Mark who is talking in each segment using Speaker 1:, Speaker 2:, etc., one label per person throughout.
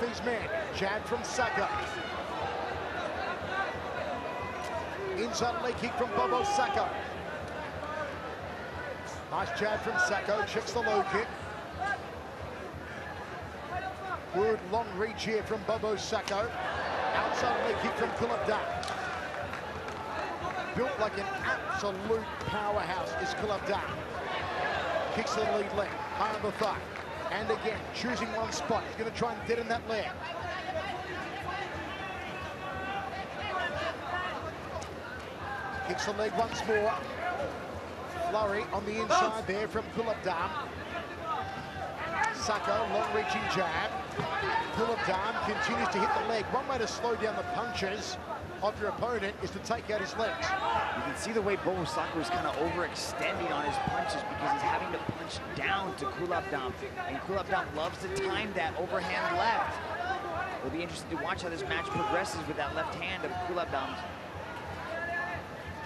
Speaker 1: these men. Jab from Sacko. Inside leg kick from Bobo Sacko. Nice jab from Sacko, checks the low kick. Good long reach here from Bobo Sacko. Outside leg kick from Kulabdam. Built like an absolute powerhouse is Kulabdam. Kicks the lead leg, on the thigh. And again, choosing one spot. He's going to try and deaden that leg. Kicks the leg once more. Flurry on the inside oh. there from Kulabdam. Sacko, long-reaching jab. Kulabdam continues to hit the leg. One way to slow down the punches of your opponent is to take out his legs.
Speaker 2: You can see the way Bobo is kind of overextending on his punches because he's having to punch down to Kulabdam. And Kulabdam loves to time that overhand left. It'll be interesting to watch how this match progresses with that left hand of Kulabdam's.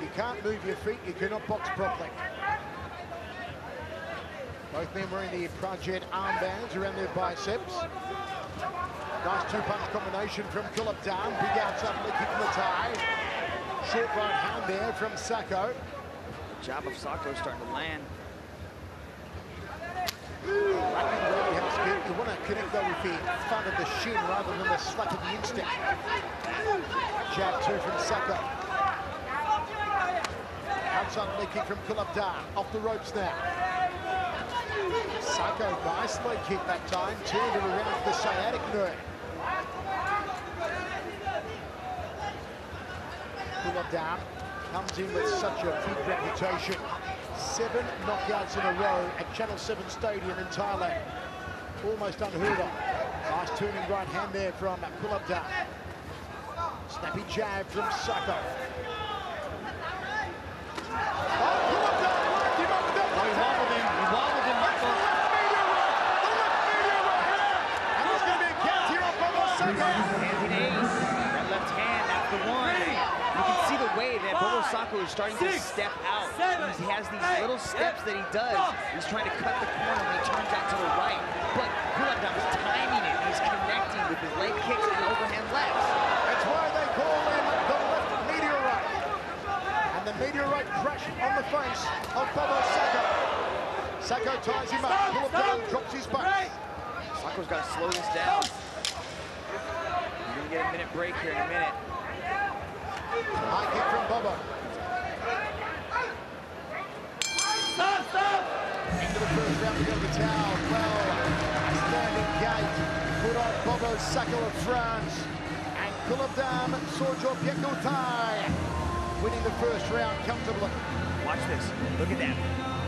Speaker 1: You can't move your feet, you cannot box properly. Both men wearing the Prajet armbands around their biceps. Nice two-punch combination from Philip Down. Big outside leg kick from the Thai. Short right hand there from Sacko.
Speaker 2: The jab of Sacko starting to land.
Speaker 1: Right roundhouse kick. You want to connect though with the front of the shin rather than the slap of the instinct. Jab two from Sacko. Outside leg kick from Kulabdam. Off the ropes now. Sacko, nice leg kick that time. Turned it around the sciatic nerve. Kulabdam comes in with such a big reputation. Seven knockouts in a row at Channel 7 Stadium in Thailand. Almost unheard of. Nice turning right hand there from Kulabdam. Snappy jab from Sacko. Oh, Kulabdam worked him up with that
Speaker 2: he
Speaker 1: left hand.
Speaker 2: wobbled him. He wobbled him.
Speaker 1: That's the left medial right. The left medial right. And there's going to be a count here on Bobo Sacko.
Speaker 2: Anthony Ace, that left hand, that's the one. You can see the way that Bobo Sacko is starting to step out. He's- He has these little steps that he does. He's trying to cut the corner when he turns out to the right. But Kulabdam is timing it. He's connecting with his leg kicks and overhand lefts.
Speaker 1: That's why they call him the left meteorite. And the meteorite crashed on the face of Bobo Sacko. Sacko ties him up. Kulabdam drops his back.
Speaker 2: Sacko's got to slow this down. You're to get a minute break here in a minute.
Speaker 1: High kick from Bobo. Into the first round, we go to the towel. Well, standing gate put on Bobo Sacko of France. And Kulabdam Sorjo Piekotai winning the first round comfortably.
Speaker 2: Watch this. Look at that.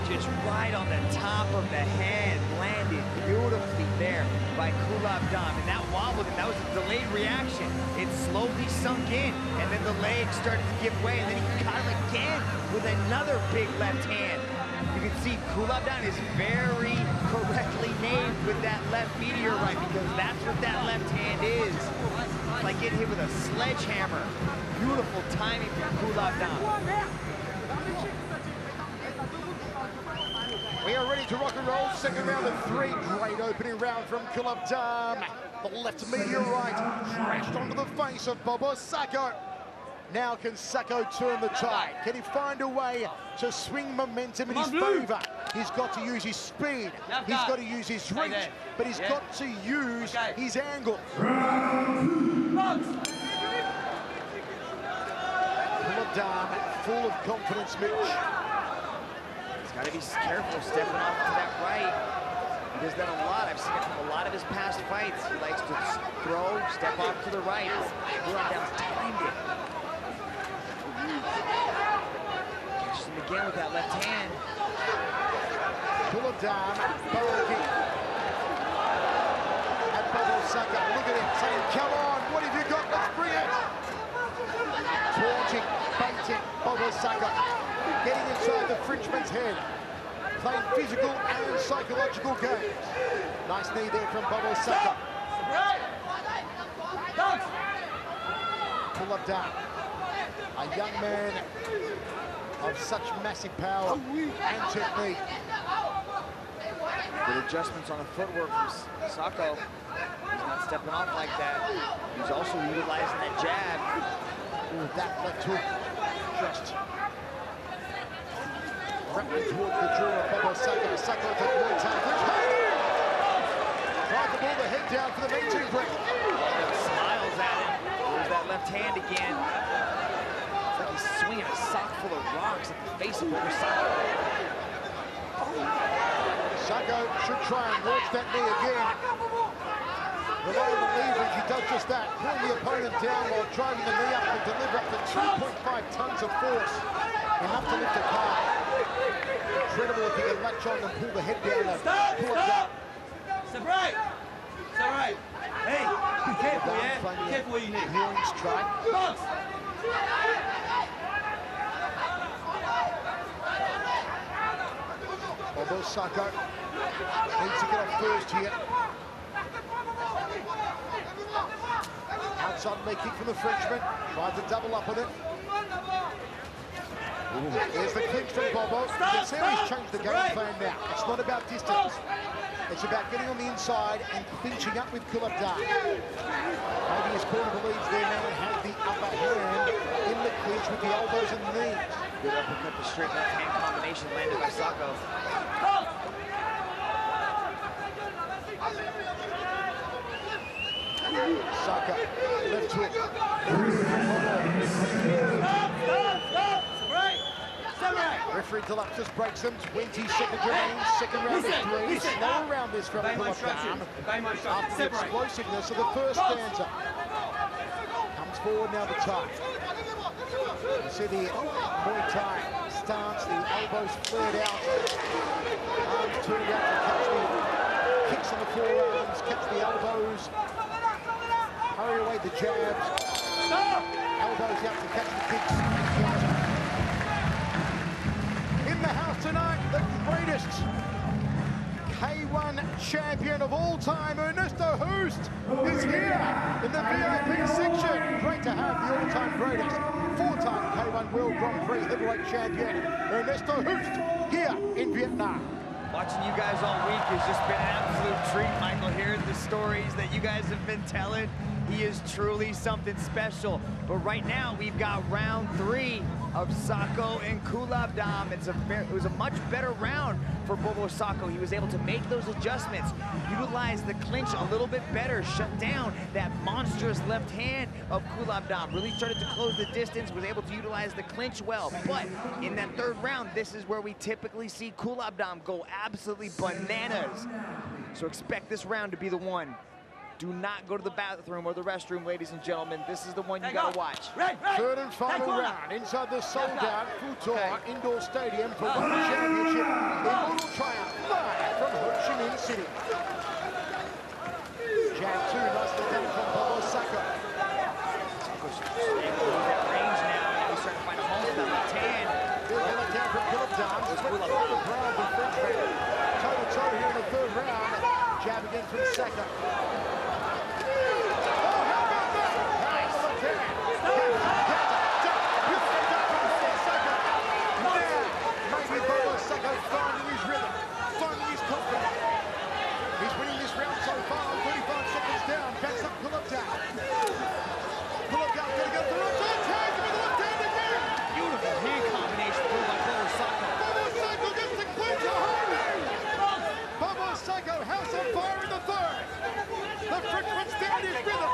Speaker 2: Just right on the top of the head. Landed beautifully there by Kulabdam. And that wobbled him. That was a delayed reaction. It slowly sunk in. And then the leg started to give way. And then he caught him again with another big left hand. You can see Kulabdam is very correctly named with that left meteorite because that's what that left hand is. Like getting hit with a sledgehammer. Beautiful timing from Kulabdam.
Speaker 1: We are ready to rock and roll. Second round of three. Great opening round from Kulabdam. The left meteorite crashed onto the face of Bobo Sacko. Now can Sacko turn the tide? Can he find a way to swing momentum in his favour? He's got to use his speed. He's got to use his reach, but he's got to use his angle. Kulabdam full of confidence, Mitch.
Speaker 2: He's got to be careful stepping off to that right. He does that a lot. I've seen it from a lot of his past fights. He likes to throw, step off to the right. Kulabdam's timed it. Catches him again with that left hand.
Speaker 1: Kulabdam, barrel kick. At Bobo Sacko, look at him saying, come on, what have you got? Let's bring it. Taunting, Sacko. Getting inside the Frenchman's head. Playing physical and psychological games. Nice knee there from Bobo Sacko. Kulabdam, a young man of such massive power and technique.
Speaker 2: Good adjustments on the footwork from Sacko. He's not stepping off like that. He's also utilizing that jab.
Speaker 1: Ooh, that left hook towards the jaw of Bobo Sacko. Sacko with the Muay Thai Tried to pull the head down for the meeting break.
Speaker 2: Smiles at him. There's that left hand again. It's like he's swinging a sock full of rocks at the face of Bobo Sacko.
Speaker 1: Sacko should try and launch that knee again. The way of the leverage, he does just that, pulling the opponent down while driving the knee up and deliver up to 2.5 tons of force. Enough to lift a car. Incredible if he can latch on and pull the head down and
Speaker 3: Stop!
Speaker 1: pull it
Speaker 3: Stop!
Speaker 1: down.
Speaker 3: Step right! Step right! Hey, be careful, yeah? Be careful what you need.
Speaker 1: Healing strike.
Speaker 3: Box!
Speaker 1: Although Sacko needs to get off first here. Outside leg kick from the Frenchman. Tries to double up with it. There's the clinch from Bobo. You can see how he's changed the game plan now. It's not about distance. It's about getting on the inside and clinching up with Kulabdam. Maybe his corner believes there now man has the upper hand in the clinch with the elbows and the knees.
Speaker 2: Good uppercut to straight left hand combination landed by Sacko.
Speaker 1: Sacko, left hook. Referee Deluxe breaks them. 20 seconds remains. Second round of
Speaker 3: Listen,
Speaker 1: three.
Speaker 3: listen.
Speaker 1: Slow around this from
Speaker 3: Obey my instructions.
Speaker 1: Kulabdam.
Speaker 3: Obey my instructions.
Speaker 1: After the explosiveness of the first stanza. Comes forward now the Thai. You see the Muay Thai stance, the elbows flared out. Arms turned out to catch the kicks on the forearms, catch the elbows. Hurry away the jabs.
Speaker 3: Stop!
Speaker 1: Elbows out to catch the kicks. In the house tonight, the greatest K1 champion of all time, Ernesto Hoost, is here in the VIP section. Great to have the all-time greatest, four-time K1 World Grand Prix heavyweight champion, Ernesto Hoost, here in Vietnam.
Speaker 2: Watching you guys all week has just been an absolute treat, Michael. Hearing the stories that you guys have been telling, he is truly something special. But right now, we've got round three of Sacko and Kulabdam. It's a it was a much better round for Bobo Sacko. He was able to make those adjustments, utilize the clinch a little bit better, shut down that monstrous left hand of Kulabdam. Really started to close the distance, was able to utilize the clinch well. But in that third round, this is where we typically see Kulabdam go absolutely bananas. So expect this round to be the one. Do not go to the bathroom or the restroom, ladies and gentlemen. This is the one you
Speaker 3: Take
Speaker 2: gotta
Speaker 3: off.
Speaker 2: watch.
Speaker 3: Right, right!
Speaker 1: Third and final
Speaker 3: Take
Speaker 1: round inside the sold-out Phu Tho
Speaker 2: Okay.
Speaker 1: Indoor Stadium for World Championship Immortal Triumph live from Ho Chi Minh City. Jab two, nicely done from Bobo Sacko.
Speaker 2: Sacko's able that range now. Now he's starting to find a home for that left hand.
Speaker 1: There's the left hand from Kulabdam. Just went all the ground with Frenchman. Toe to toe here in the third round. Jab again from Sacko. Oh, how about that? Nice. Left hand. Counter, counter, duck. Beautiful duck from Bobo Sacko. Now, maybe Bobo Sacko finding his rhythm, finding his confidence. He's winning this round so far. 35 seconds down. Backs up Kulabdam. Kulabdam gonna get the right hand. Tags him with the left hand again.
Speaker 2: Beautiful hand combination pulled by Bobo Sacko.
Speaker 1: Bobo Sacko gets the clinch at home. Bobo Sacko, house on fire in the third. The Frenchman's down his rhythm.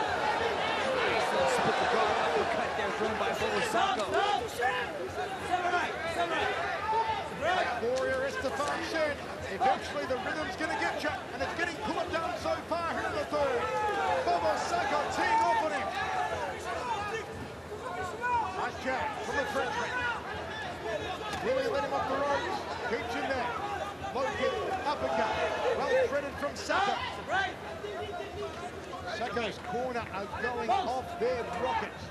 Speaker 2: Nice little split the guard uppercut there thrown by Bobo
Speaker 3: Stop!
Speaker 2: Sacko.
Speaker 3: Stop! Step right! Step right! Step right!
Speaker 1: Gloria Estefan said, eventually the rhythm's going to get you, and it's getting pulled down so far here in the third. Bobo Sacko teeing off on him. Nice jab from the Frenchman. Will he let him off the ropes? Keeps him there. Low kick, uppercut. Well threaded from Sacko.
Speaker 3: Step right!
Speaker 1: Sacko's corner are going off their rockets.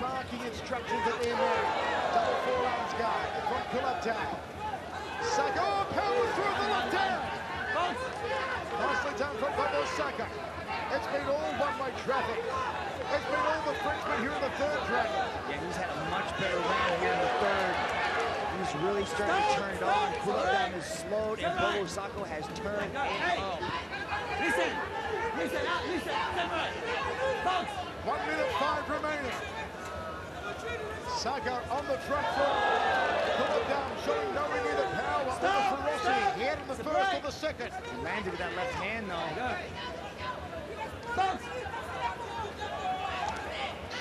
Speaker 1: Barking instructions at their man. Double forearms guard from Kulabdam. Sacko oh, power through the left hand.
Speaker 3: Box!
Speaker 1: Nicely done from Bobo Sacko. It's been all one-way traffic. It's been all the Frenchmen here in the third dragon.
Speaker 2: Yeah, he's had a much better round here in the third. He's really starting to turn it on. Kulabdam is slowed, and Bobo Sacko has turned it up.
Speaker 3: Listen. Listen. Out. Listen. Separate. Box.
Speaker 1: One minute five remaining. Sacko on the front foot. Philip down, showing nowhere near the power of
Speaker 3: Stop,
Speaker 1: the Ferocity.
Speaker 3: stop.
Speaker 1: He had in the
Speaker 3: It's
Speaker 1: first or the second.
Speaker 2: He landed with that left hand, though.
Speaker 3: Box.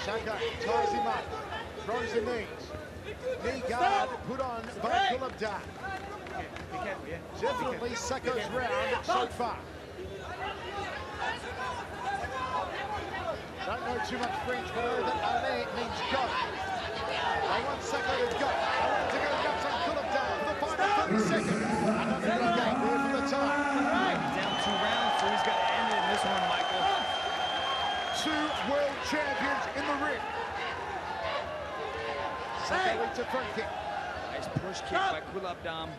Speaker 1: Sacko ties him up, throws the knees. Knee guard put on by
Speaker 3: break.
Speaker 1: Philip Dam.
Speaker 2: Be careful, yeah.
Speaker 1: Definitely Sacko's round so far. Don't know too much French, but I know that Ale means go. I want Sacko to go. I want to go nuts on Philip Dam for the final 30 seconds. Another good game there for the time.
Speaker 2: Down two rounds, so he's got to end it in this one, Michael.
Speaker 1: Two world champions in the ring. Sacko leads a front kick.
Speaker 2: Nice push kick by Kulabdam.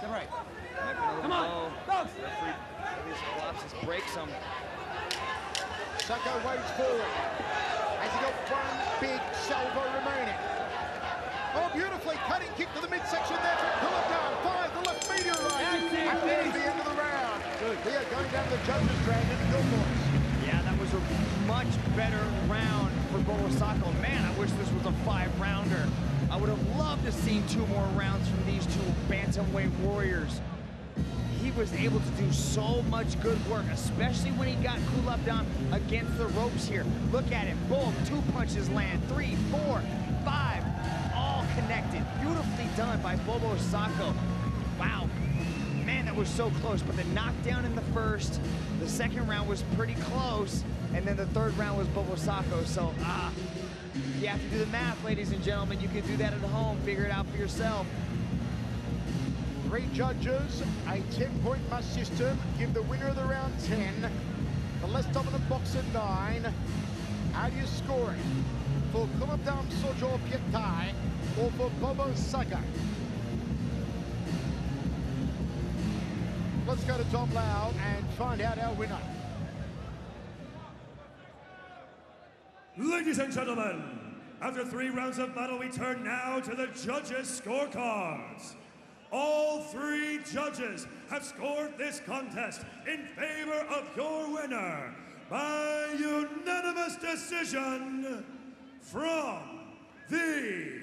Speaker 3: Separate.
Speaker 2: Might be a
Speaker 3: Come on.
Speaker 2: Referee, maybe his collapses breaks him.
Speaker 1: Sacko wades forward. Has he got one big salvo remaining? Oh, beautifully cutting kick to the midsection there from Kulabdam. Five, the left meteorite. And there's the end of the round. We are going down to the judges' dragon. Your boys.
Speaker 2: A much better round for Bobo Sacko. Man, I wish this was a five-rounder. I would have loved to see two more rounds from these two bantamweight warriors. He was able to do so much good work, especially when he got Kulabdam against the ropes here. Look at him, boom, two punches land, three, four, five, all connected. Beautifully done by Bobo Sacko. Wow, was so close. But the knockdown in the first, the second round was pretty close, and then the third round was Bobo Sacko. So, ah, you have to do the math, ladies and gentlemen. You can do that at home, figure it out for yourself.
Speaker 1: Three judges, a 10-point must system. Give the winner of the round 10. The less dominant boxer 9. How do you score it? For Kulabdan Sojo Pietai or for Bobo Sacko? Let's go to Tom Lau and find out our winner.
Speaker 4: Ladies and gentlemen, after three rounds of battle, we turn now to the judges' scorecards. All three judges have scored this contest in favor of your winner by unanimous decision from the